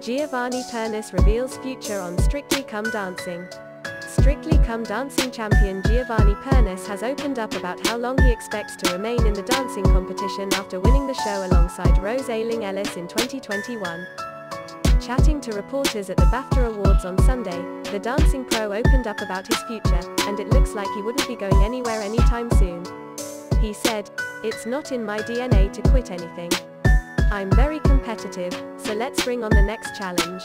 Giovanni Pernice reveals future on Strictly Come Dancing. Strictly Come Dancing champion Giovanni Pernice has opened up about how long he expects to remain in the dancing competition after winning the show alongside Rose Ayling-Ellis in 2021. Chatting to reporters at the BAFTA Awards on Sunday, the dancing pro opened up about his future, and it looks like he wouldn't be going anywhere anytime soon. He said, It's not in my DNA to quit anything. I'm very competitive, so let's bring on the next challenge.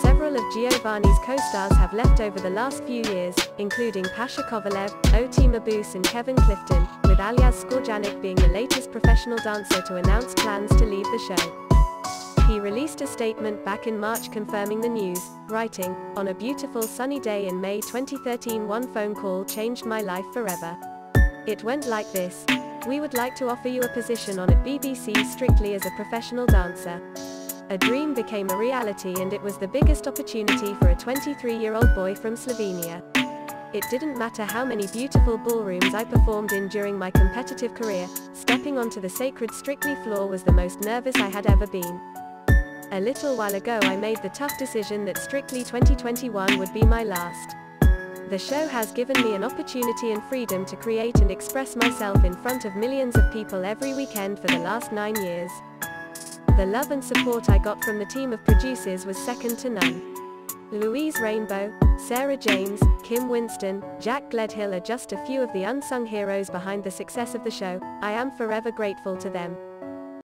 Several of Giovanni's co-stars have left over the last few years, including Pasha Kovalev, Oti Mabuse and Kevin Clifton, with Aljaz Skorjanec being the latest professional dancer to announce plans to leave the show. He released a statement back in March confirming the news, writing, On a beautiful sunny day in May 2013 one phone call changed my life forever. It went like this. We would like to offer you a position on at BBC strictly as a professional dancer. A dream became a reality and it was the biggest opportunity for a 23-year-old boy from Slovenia. It didn't matter how many beautiful ballrooms I performed in during my competitive career, stepping onto the sacred Strictly floor was the most nervous I had ever been. A little while ago I made the tough decision that Strictly 2021 would be my last. The show has given me an opportunity and freedom to create and express myself in front of millions of people every weekend for the last nine years. The love and support I got from the team of producers was second to none. Louise Rainbow, Sarah James, Kim Winston, Jack Gledhill are just a few of the unsung heroes behind the success of the show, I am forever grateful to them.